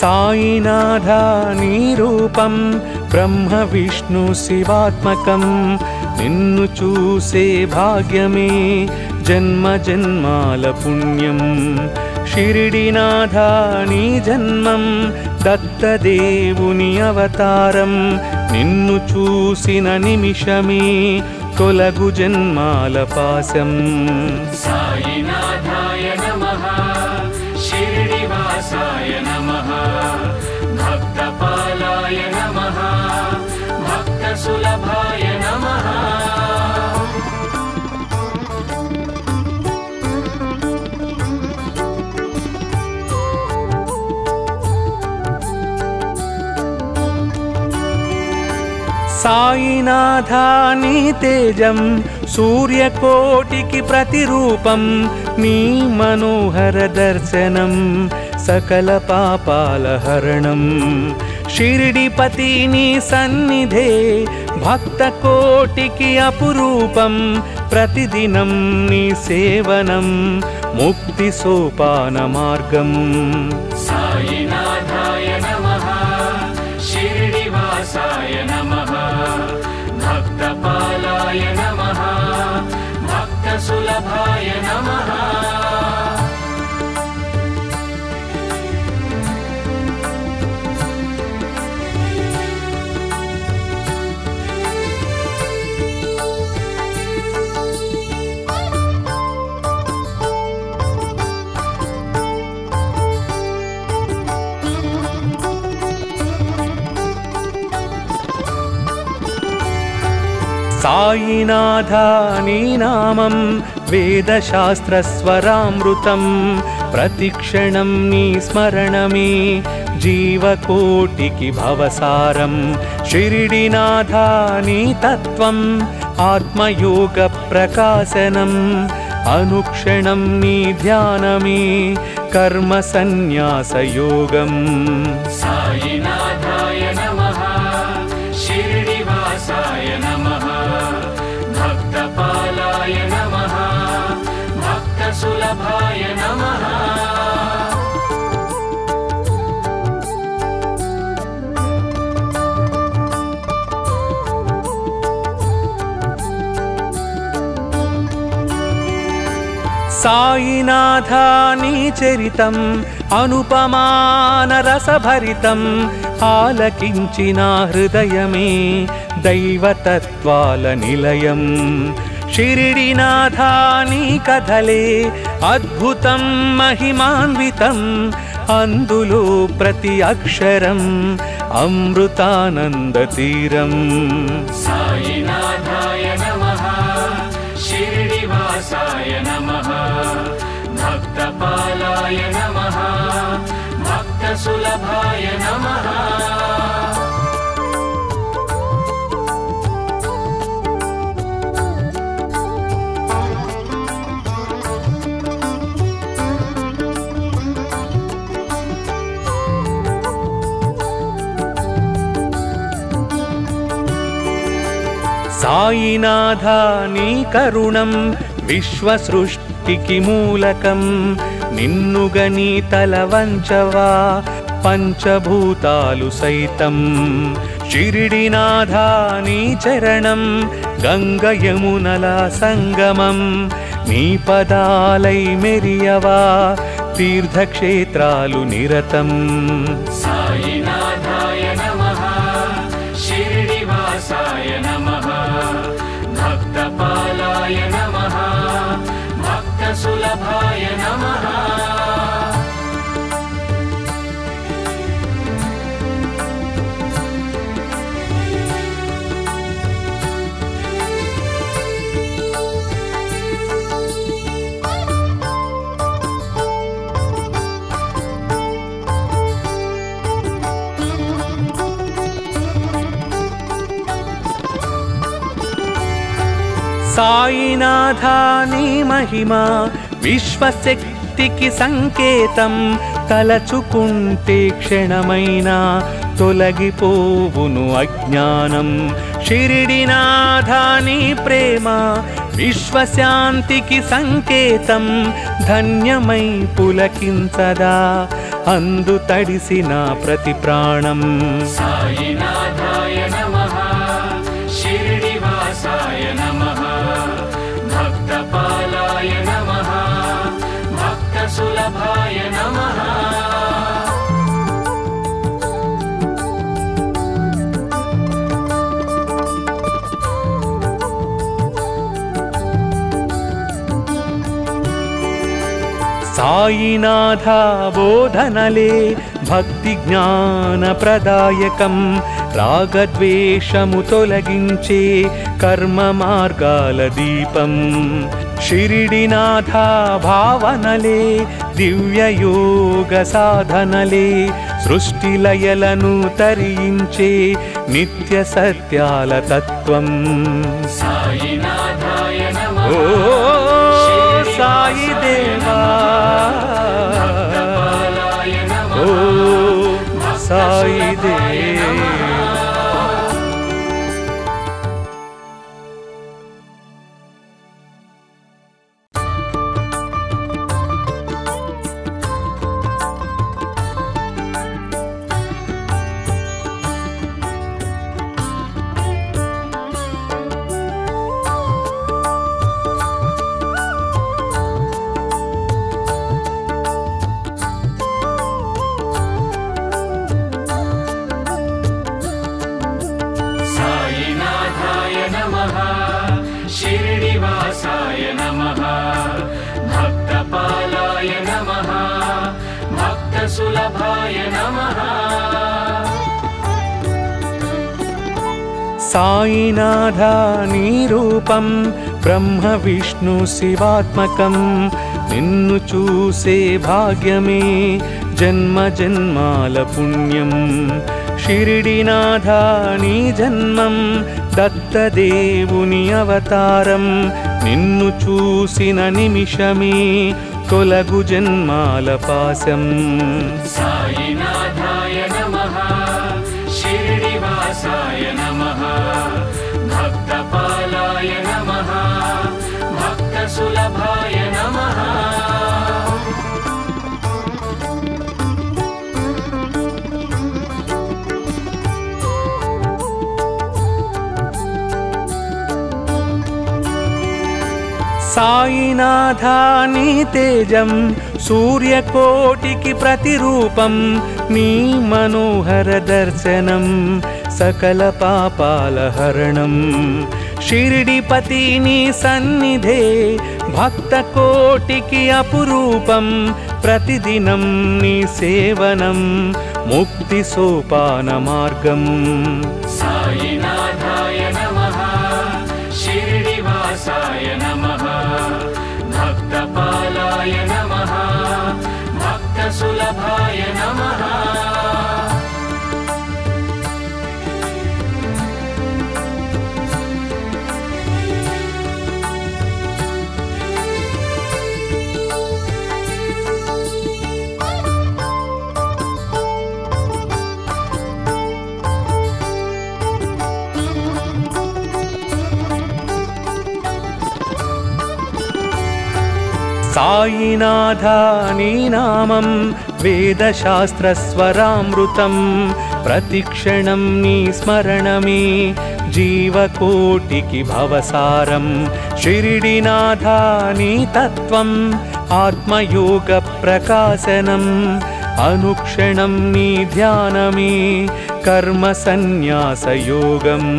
सायिनाधानि శివాత్మకం నిన్ను చూసే భాగ్యమే జన్మ జన్మాల పుణ్యం जन्माल జన్మం దత్తదేవుని అవతారం నిన్ను చూసిన నిమిషమే తొలగు జన్మాల పాశం సాయినా సాయినాథాని తేజం సూర్యకోటికి ప్రతిరూపం నీ మనోహర దర్శనం సకల పాపాల హరణం. షిరిడిపతి నీ సన్నిధే భక్త కోటికి అపురూపం ప్రతిదినం నీ సేవనం ముక్తి సోపాన మార్గం. సాయినా यिनाधानि नामं वेदशास्त्रस्वरामृतं प्रतिक्षणं नि स्मरणमि जीवकोटिकि भवसारं शिरिडिनाधानि तत्त्वम् आत्मयोगप्रकाशनम् अनुक्षणं निध्यानमि कर्मसन्न्यासयोगम् सायिनाथानि चरितम् अनुपमानरसभरितं हालकिञ्चिनाहृदय मे दैवतत्वालनिलयं शिरिनाथानि कदले अद्भुतं महिमान्वितं हुलो प्रति अक्षरम् अमृतानन्दतीरं सायि भक्तसुलभाय नमः। भक्तसुलभाय नमः। साइनाधानी करुणं विश्वसृष्टिकिमूलकम्। నిన్నుగని తల వంచవా? పంచభూతాలు సైతం షిరిడినాథా నీ చరణం గంగ యమునల సంగమం నీ పదాలై మెరియవా? తీర్థక్షేత్రాలు నిరతం. సాయినాథా నీ మహిమ విశ్వశక్తికి సంకేతం. తలచుకుంటే క్షణమైనా తొలగిపోవును అజ్ఞానం. షిరిడినాథాని ప్రేమ విశ్వశాంతికి సంకేతం. ధన్యమై పులకించదా అందు తడిసిన ప్రతి ప్రాణం. సాయినాథాయ మార్గాల దీపం షిరిడినాథ భావనలే దివ్య యోగ సాధనలే సృష్టి లయలను తరించే నిత్య సత్యాల తత్వం సాయినాథాయ నమః ఓ సాయి దేవా భక్తపాలాయ నమః ఓ సాయి దేవా సాయినాథ నీ రూపం బ్రహ్మ విష్ణు శివాత్మకం నిన్ను చూసే భాగ్యమే జన్మ జన్మాల పుణ్యం షిరిడినాథ నీ జన్మం దత్తదేవుని అవతారం నిన్ను చూసిన నిమిషమే తొలగు జన్మాల పాశం సాయినాథాయ సాయినాథ నీ తేజం సూర్యకోటికి ప్రతిరూపం నీ మనోహర దర్శనం సకల పాపాల హరణం. షిరిడిపతి నీ సన్నిధే భక్త కోటికి అపురూపం ప్రతిదినం నీ సేవనం ముక్తి సోపాన మార్గం. సాయినాథాయ यिनाधानि नामं वेदशास्त्रस्वरामृतं प्रतिक्षणं निस्मरणमे जीवकोटिकि भवसारं शिरिडिनाधानि तत्त्वम् आत्मयोगप्रकाशनम् अनुक्षणं नि ध्यानमि कर्मसन्न्यासयोगम्।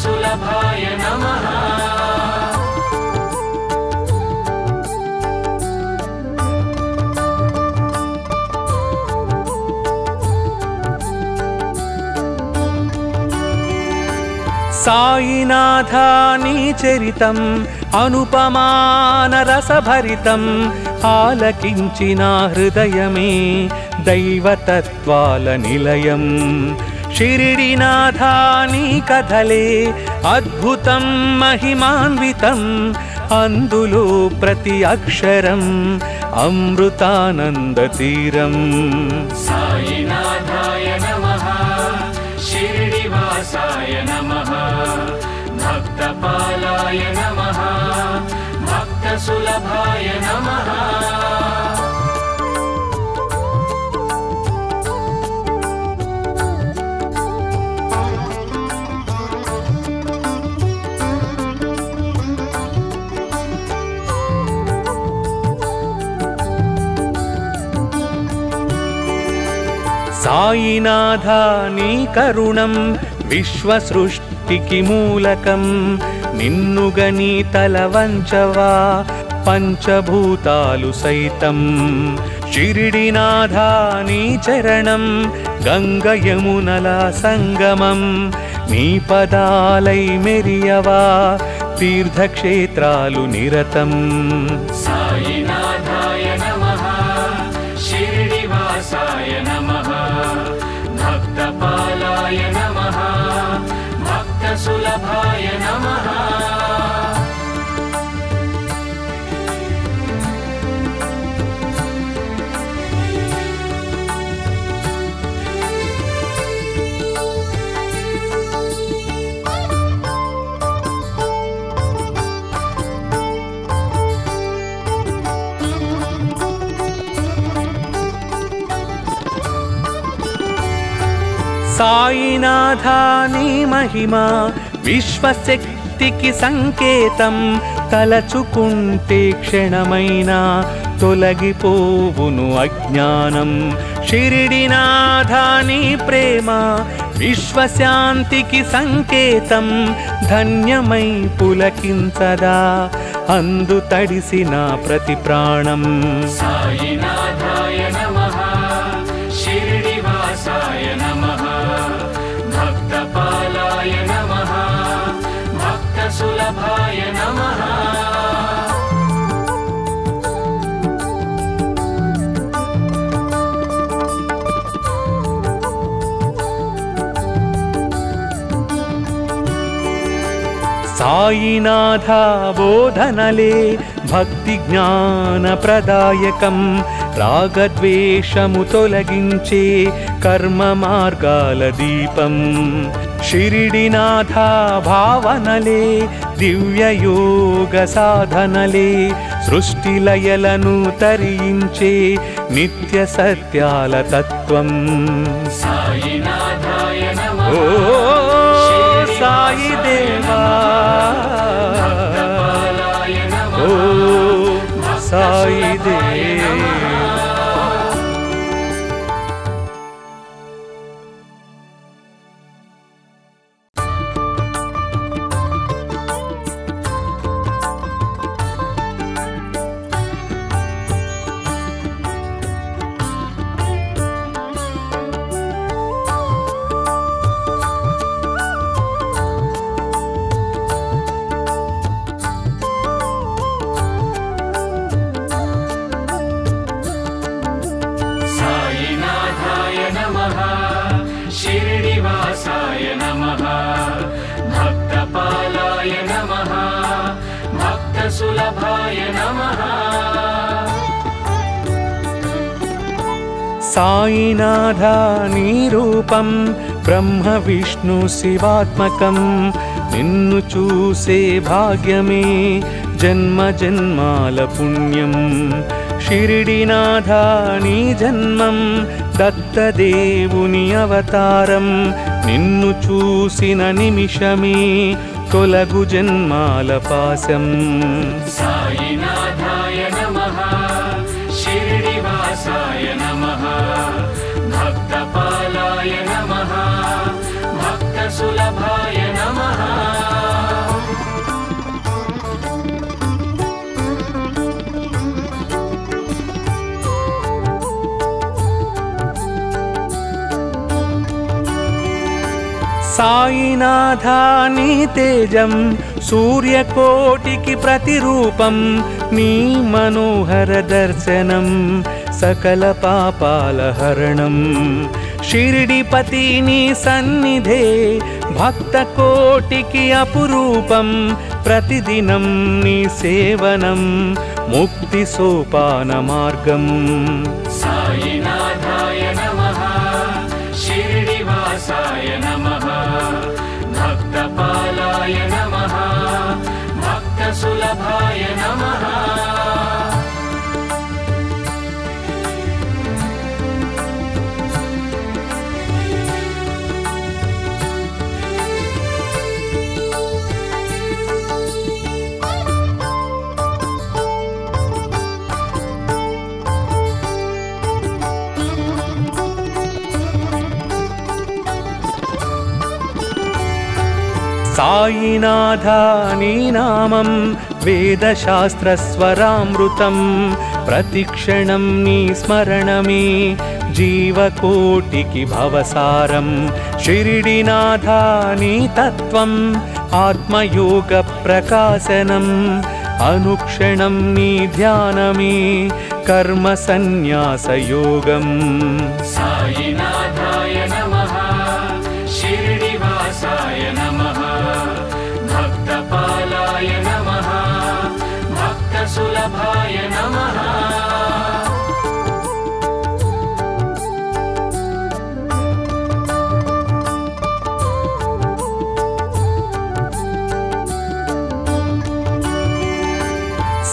భక్తసులభాయ నమః. సాయినాథాని చరితం అనుపమాన రసభరితం ఆలకించిన హృదయమే దైవతత్వాల నిలయం. शिरिडिनाथानि कथले अद्भुतं महिमान्वितम् अन्दुलो प्रति अक्षरम् अमृतानन्दतीरम्। सायिनाथाय नमः। शिरिडिवासाय नमः। भक्तपालाय नमः। भक्तसुलभाय नमः। సాయినాథ నీ కరుణం విశ్వసృష్టికి మూలకం. నిన్నుగని తల వంచవా పంచభూతాలు సైతం. షిరిడినాథ నీ చరణం గంగ యమునల సంగమం. నీ పదాలై మెరియవా తీర్థక్షేత్రాలు నిరతం. సాయినాథాని మహిమ విశ్వశక్తికి సంకేతం. తలచుకుంటే క్షణమైనా తొలగిపోవును అజ్ఞానం. షిరిడినాథాని ప్రేమ విశ్వశాంతికి సంకేతం. ధన్యమై పులకించదా అందు తడిసిన ప్రతి ప్రాణం. సాయినాథాయ సాయినాథ బోధనలే భక్తి జ్ఞాన ప్రదాయకం రాగద్వేషము తొలగించే కర్మ మార్గాల దీపం షిరిడినాథ భావనలే దివ్య యోగ సాధనలే సృష్టి లయలను తరించే నిత్య సత్యాల తత్వం సాయినాథాయ ఓ saydım सायिनाधानि रूपं ब्रह्मविष्णु शिवात्मकम् निन्नुचूसे भाग्य मे जन्म जन्मालपुण्यम् शिरिडिनाधानि जन्मं दत्तदेवुनि अवतारं निन्नु चूसिन निमिषमे कुलभुजन्मालपासं సాయినాథాని తేజం సూర్యకోటికి ప్రతిరూపం నీ మనోహర దర్శనం సకల పాపాల హరణం. షిరిడిపతి నీ సన్నిధే భక్త కోటికి అపురూపం. ప్రతిదినం నీ సేవనం ముక్తి సోపాన మార్గం. సాయినాథాయ నమః. షిరిడివాసాయ नमः। भक्तपालाय नमः सायिनाधानि नामं वेदशास्त्रस्वरामृतं प्रतिक्षणं निस्मरणमे जीवकोटिकि भवसारं शिरिडिनाधानि तत्त्वम् आत्मयोगप्रकाशनम् अनुक्षणं निध्यानमे कर्मसन्न्यासयोगम्। सायिनाथाय नमः कर्मसन्न्यासयोगं नमः। भक्तसुलभाय नमः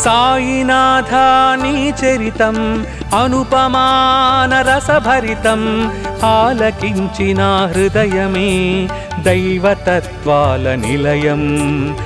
సాయినాథ నీ చరితం అనుపమాన రసభరితం ఆలకించిన హృదయమే దైవతత్వాల నిలయం షిరిడినాథ నీ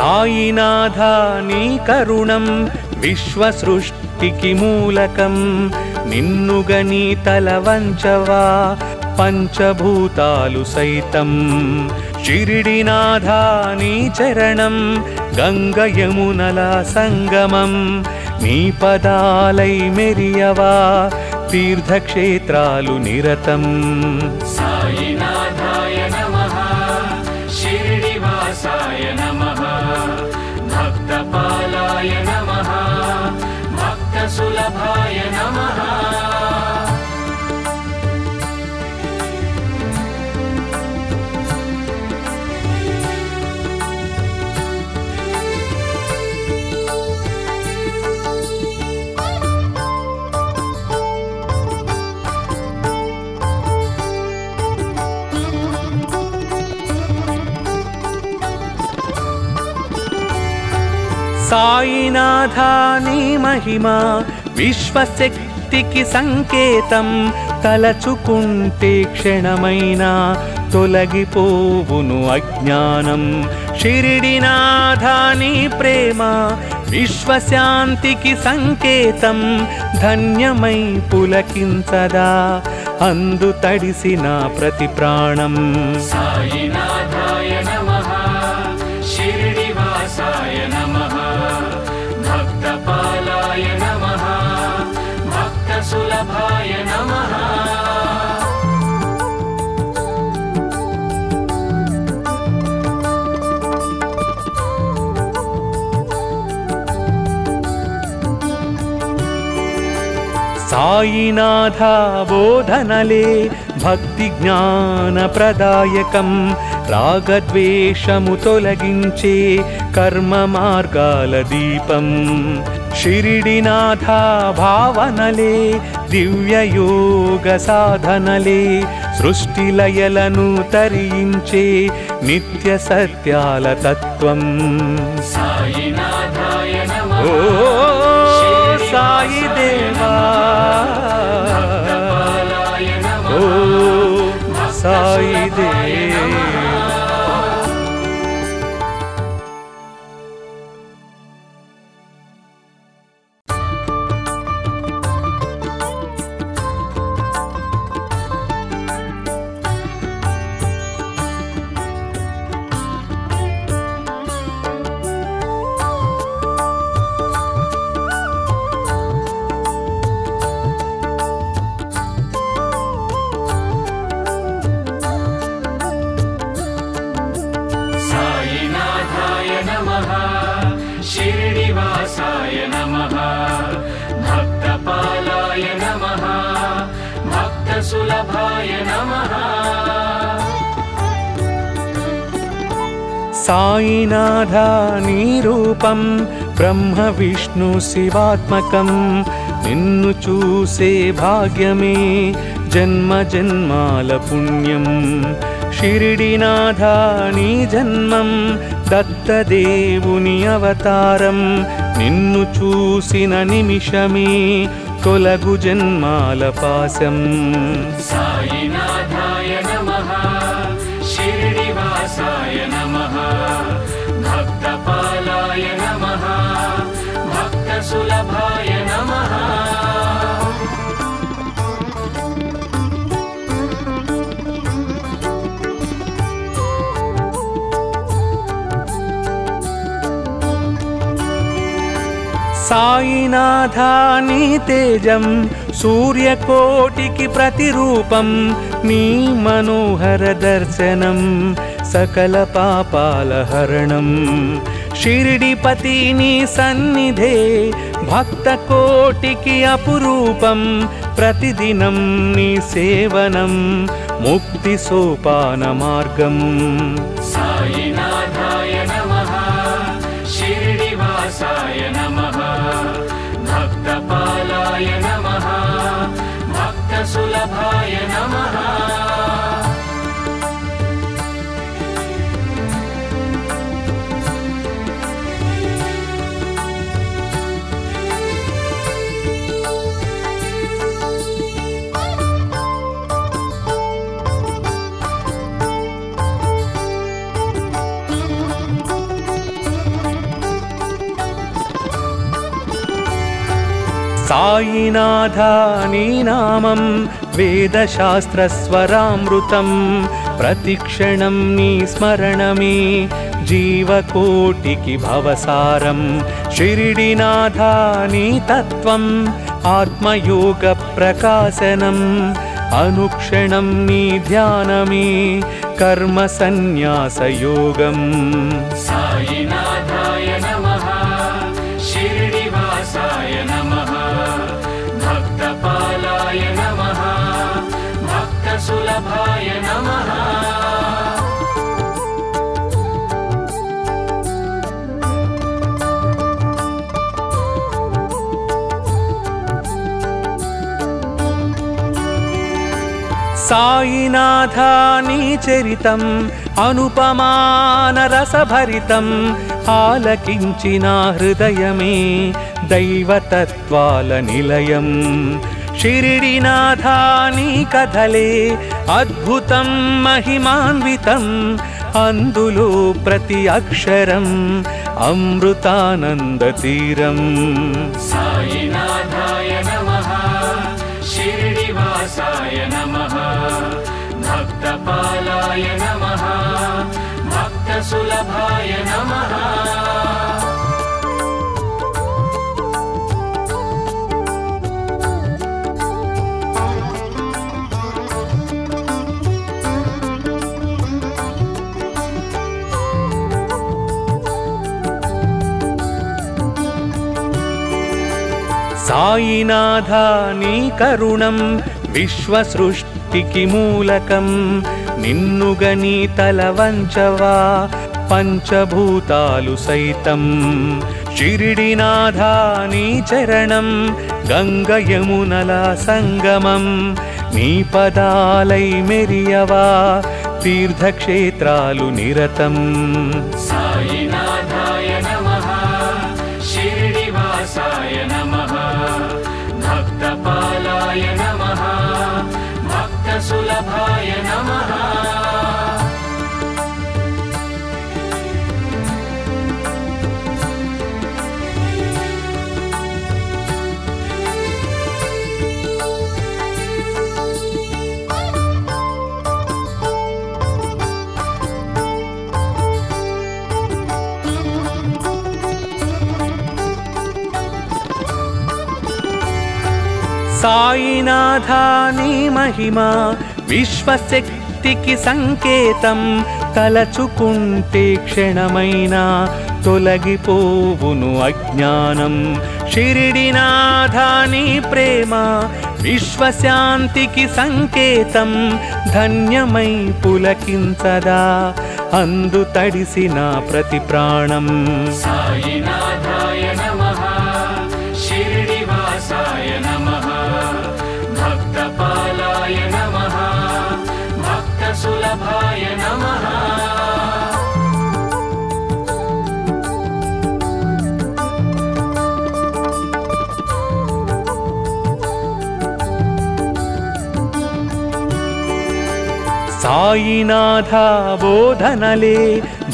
సాయినాథ నీ కరుణం విశ్వసృష్టికి మూలకం. నిన్నుగని తల వంచవా పంచభూతాలు సైతం. షిరిడినాథ నీ చరణం గంగ యమునల సంగమం. నీ పదాలై మెరియవా తీర్థక్షేత్రాలు నిరతం. సాయినా సాయినాథాని మహిమ విశ్వశక్తికి సంకేతం తలచుకుంటే క్షణమైనా తొలగిపోవును అజ్ఞానం. షిరిడినాథాని ప్రేమ విశ్వశాంతికి సంకేతం ధన్యమై పులకించదా అందు తడిసిన ప్రతి ప్రాణం. సాయినాథ మార్గాల దీపం షిరిడినాథ భావనలే దివ్య యోగ సాధనలే సృష్టి లయలను తరించే నిత్య సత్యాల తత్వం सायिनाथाय ఓ नमः ಸಾಯಿದೆ సాయినాథా నీ రూపం బ్రహ్మ విష్ణు శివాత్మకం నిన్ను చూసే భాగ్యమే జన్మ జన్మాల పుణ్యం షిరిడినాథా నీ జన్మం దత్తదేవుని అవతారం నిన్ను చూసిన నిమిషమే తొలగు జన్మాల పాశం सुलभाय तेजम सूर्यकोटि की प्रतिरूपं नी मनोहरदर्शनं सकलपापालहरणम् शिर्डिपतीनि सन्निधे भक्तकोटिकि अपुरूपं प्रतिदिनं निसेवनं मुक्तिसोपानमार्गम् सायिनाधानीनामं वेदशास्त्रस्वरामृतं प्रतिक्षणं नि जीवकोटिकि भवसारं शिरिडिनाधानि तत्त्वम् आत्मयोगप्रकाशनम् अनुक्षणं नि ध्यानमि कर्मसन्न्यासयोगम्। सायि సాయినాథా నీ చరితం అనుపమాన రసభరితం ఆలకించిన హృదయమే దైవతత్వాల నిలయం షిరిడినాథా నీ కథలే అద్భుతం మహిమాన్వితం అందులో ప్రతి అక్షరం అమృతానంద తీరం साईनाथाय नमः व्यासाय नमः। भक्तपालाय नमः। भक्तसुलभाय नमः। सायिनाधानी करुणम् విశ్వసృష్టికి మూలకం నిన్నుగని తలవంచవా పంచభూతాలు సైతం. షిరిడినాథాని చరణం గంగయమునల సంగమం. నీ పదాలై మెరియవా తీర్థక్షేత్రాలు నిరతం. సాయినా సాయినాథా నీ మహిమ విశ్వశక్తికి సంకేతం తలచుకుంటే క్షణమైనా తొలగిపోవును అజ్ఞానం. షిరిడినాథా నీ ప్రేమ విశ్వశాంతికి సంకేతం ధన్యమై పులకించదా అందు తడిసిన ప్రతి ప్రాణం. సాయినాథ బోధనలే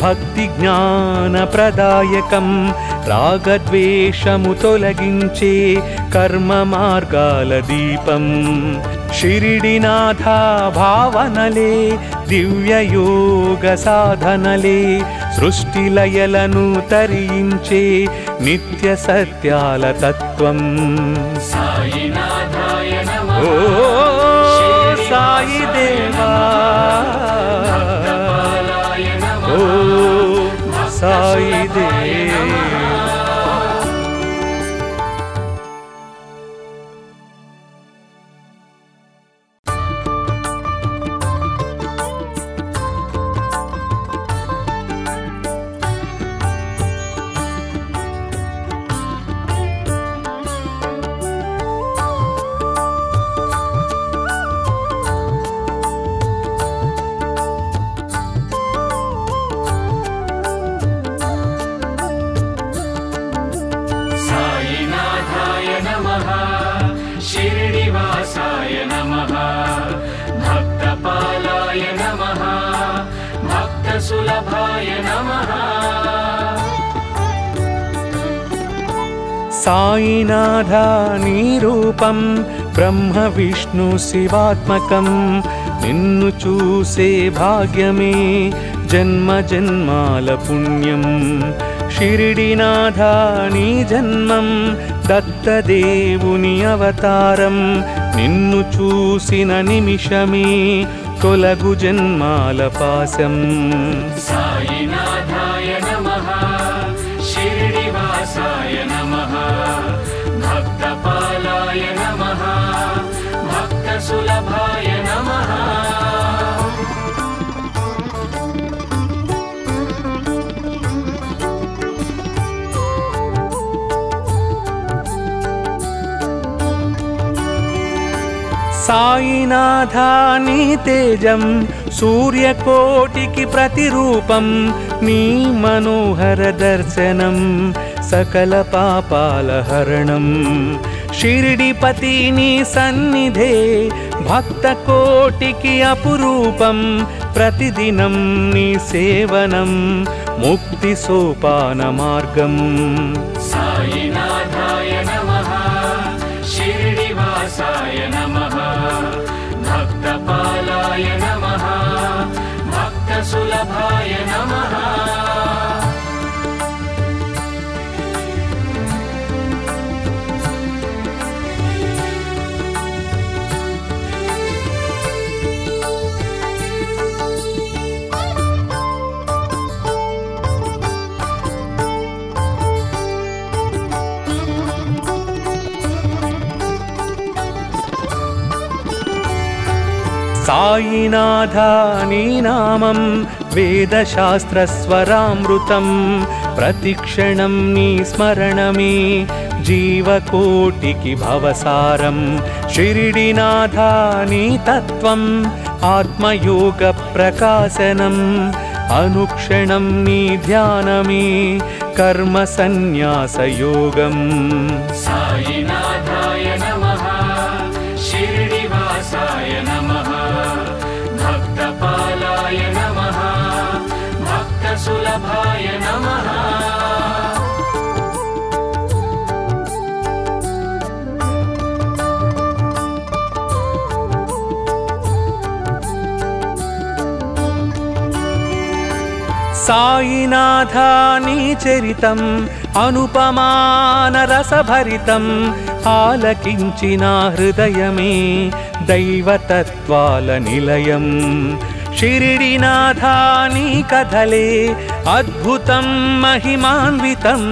భక్తి జ్ఞాన ప్రదాయకం రాగద్వేషము తొలగించే కర్మ మార్గాల దీపం. షిరిడినాథ భావనలే దివ్య యోగ సాధనలే సృష్టి లయలను తరించే నిత్య సత్యాల తత్వం. సాయినాథాయ నమః பாலாயி தேவா. ஓ சாயி தேவா. సాయినాథ నీ రూపం బ్రహ్మ విష్ణు శివాత్మకం నిన్ను చూసే భాగ్యమే జన్మ జన్మాల పుణ్యం షిరిడినాథ నీ జన్మం దత్తదేవుని అవతారం నిన్ను చూసిన నిమిషమే తొలగు జన్మాల పాశం సాయినాథాయ సాయినాథ నీ తేజం సూర్యకోటికి ప్రతిరూపం నీ మనోహర దర్శనం సకల పాపాల హరణం. షిరిడిపతి నీ సన్నిధే భక్త కోటికి అపురూపం ప్రతిదినం నీ సేవనం ముక్తి సోపాన మార్గం. సాయినా यिनाधानि वेदशास्त्रस्वरामृतं प्रतिक्षणं निस्मरणमे जीवकोटिकि भवसारं शिरिडिनाधानि तत्त्वम् आत्मयोगप्रकाशनम् अनुक्षणं निध्यानमे ध्यानमि कर्मसन्न्यासयोगम् सायिनाथानि अनुपमानरसभरितम् आलकिञ्चिना हृदय मे दैवतत्त्वालनिलयम् शिरिडिनाथानीकदले अद्भुतं महिमान्वितम्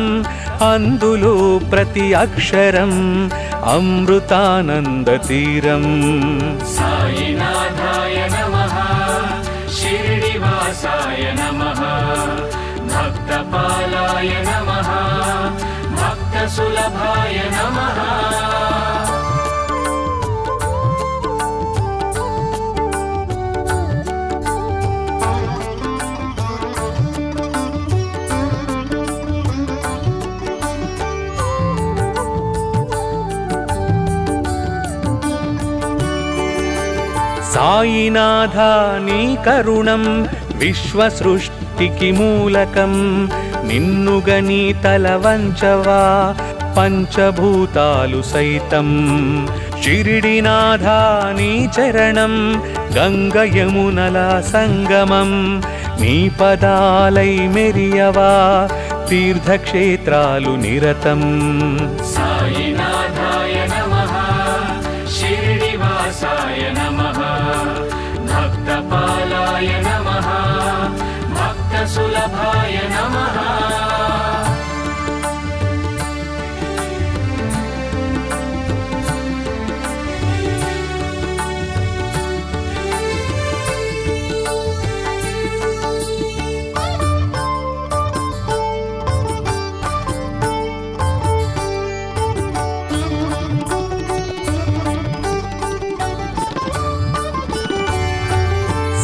अन्दुलो प्रति अक्षरम् अमृतानन्दतीरम् सायिनाथाय नमः शिरिडिवासाय भक्तसुलभाय नमः। भक्तसुलभाय नमः। सायिनाथा नी करुणं विश्वसृष्टिकिमूलकम् నిన్నుగని తల వంచవా? పంచభూతాలు సైతం షిరిడినాథా నీ చరణం గంగ యమునల సంగమం. నీ పదాలై మెరియవా? తీర్థక్షేత్రాలు నిరతం.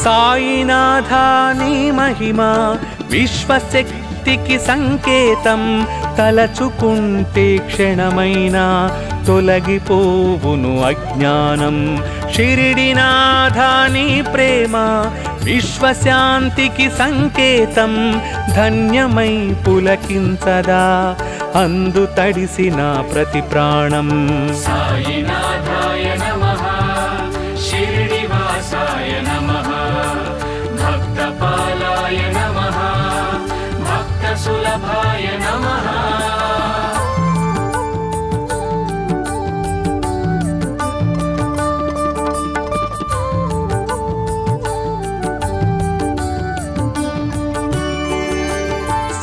సాయినాథాని మహిమా విశ్వశక్తికి సంకేతం తలచుకుంటే క్షణమైనా తొలగిపోవును అజ్ఞానం. షిరిడినాథాని ప్రేమ విశ్వశాంతికి సంకేతం ధన్యమై పులకించదా అందు తడిసిన ప్రతి ప్రాణం.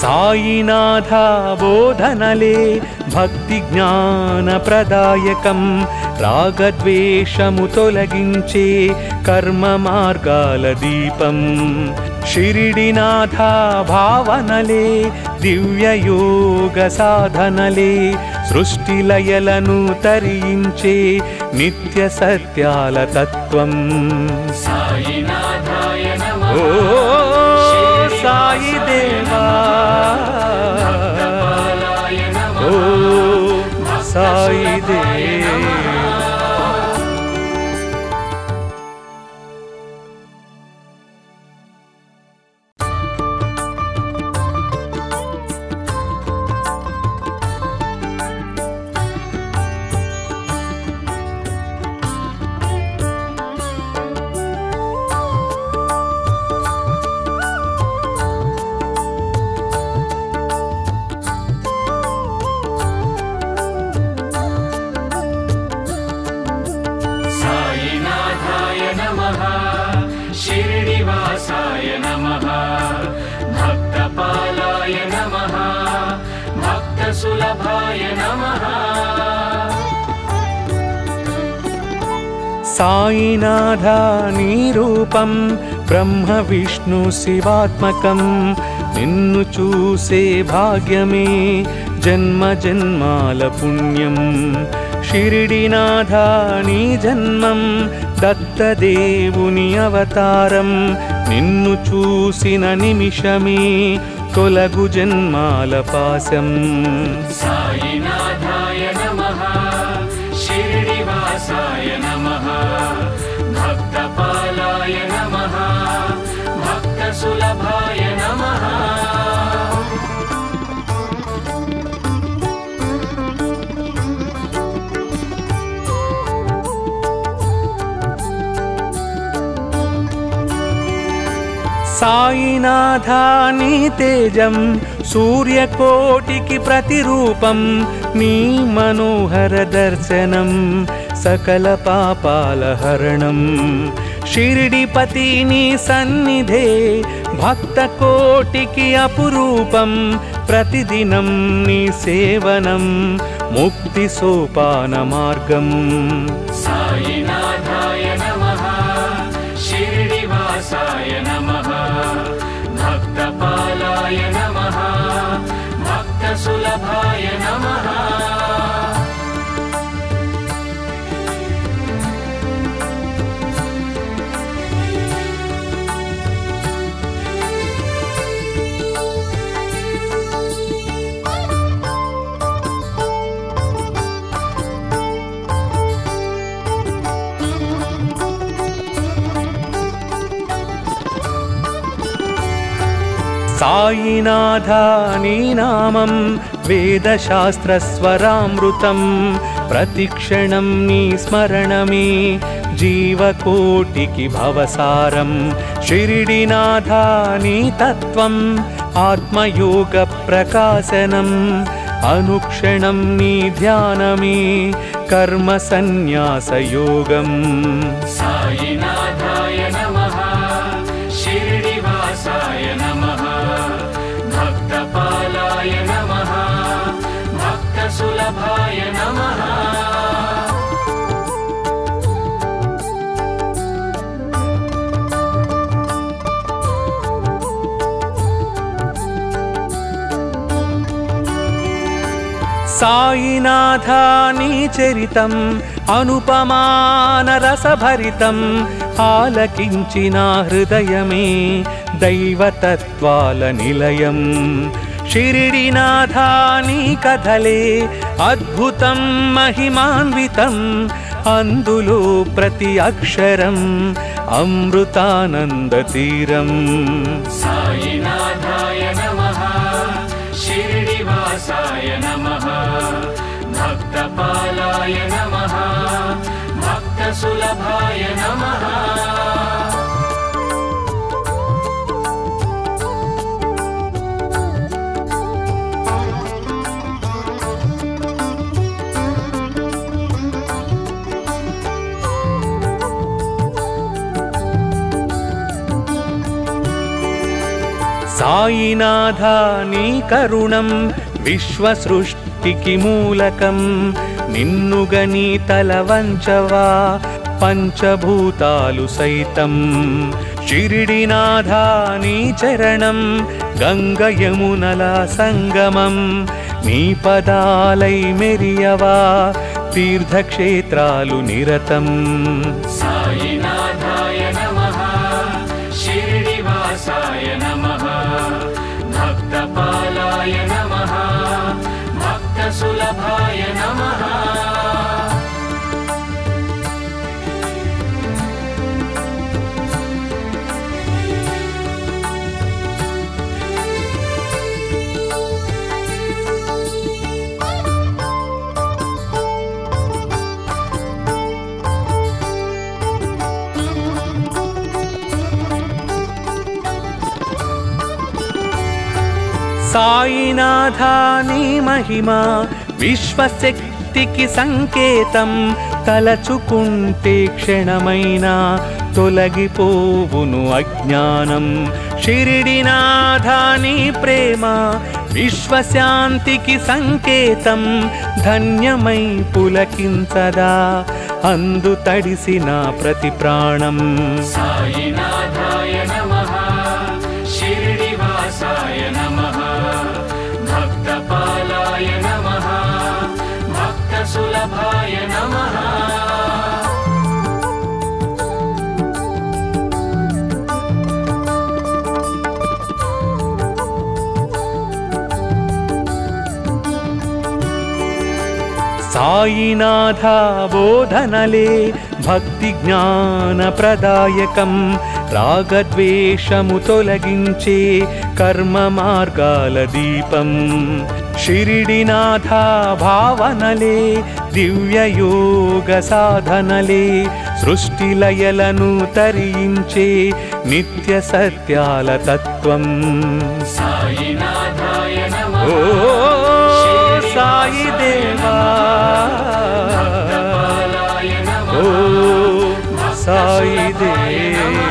సాయినాథ బోధనలే భక్తి జ్ఞాన ప్రదాయకం రాగద్వేషము తొలగించే కర్మ మార్గాల దీపం షిరిడినాథ భావనలే దివ్యయోగ సాధనలే సృష్టిలయలను తరించే నిత్య సత్యాల తత్వం సాయినాథాయ ఓ సాయి ಸಾಯಿದೆ सुलभाय नमः। ब्रह्मविष्णु ब्रह्मविष्णुशिवात्मकं निन्नु चूसे भाग्य मे जन्म जन्मालपुण्यं शिरिडिनाधानि जन्मं दत्तदेवुनि अवतारं निन्नु चूसिन निमिषमे తొలగు జన్మాల పాశం. సాయినాథ సాయినాథాని తేజం సూర్యకోటికి ప్రతిరూపం నీ మనోహర దర్శనం సకల పాపాల హరణం. షిరిడిపతి నీ సన్నిధే భక్త కోటికి అపురూపం. ప్రతిదినం నీ సేవనం ముక్తి సోపాన మార్గం. సాయినాథాయ నమః. షిరిడివాసాయ भक्तसुलभाय नमः आयिनाधानी वेदशास्त्रस्वरामृतं प्रतिक्षणं मि जीवकोटिकि भवसारं शिरिडिनाधानि तत्त्वम् आत्मयोगप्रकाशनम् अनुक्षणं मि ध्यानमि कर्मसन्न्यासयोगम्। सायिनाथानि चरितम् अनुपमानरसभरितं हाल किञ्चिनाहृदय मे दैवतत्वालनिलयं शिरिनाथानि कदले अद्भुतं महिमान्वितं हुलो प्रति अक्षरम् अमृतानन्दतीरं गोपालाय नमः। भक्तसुलभाय नमः। सायिनाधानी करुणं विश्वसृष्टि సృష్టికి మూలకం నిన్ను గని తల వంచవా? పంచభూతాలు సైతం చిరిడినాథాని చరణం గంగ యమునల సంగమం నీ పదాలై మెరియవా? తీర్థక్షేత్రాలు నిరతం. సాయినాథాని మహిమా మహిమ విశ్వశక్తికి సంకేతం. తలచుకుంటే క్షణమైనా తొలగిపోవును అజ్ఞానం. షిరిడినాథాని ప్రేమ విశ్వశాంతికి సంకేతం. ధన్యమై పులకించదా అందు తడిసిన ప్రతి ప్రాణం. సాయినాథ బోధనలే భక్తి జ్ఞాన ప్రదాయకం రాగద్వేషము తొలగించే కర్మ మార్గాల దీపం షిరిడినాథ భావనలే సాధనలే సృష్టి తరించే నిత్య సత్యాల తత్వం సాయినాథాయ saydım